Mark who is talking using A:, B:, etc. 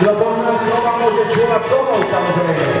A: Agora vamos nós vamos fazer a promoção, velho.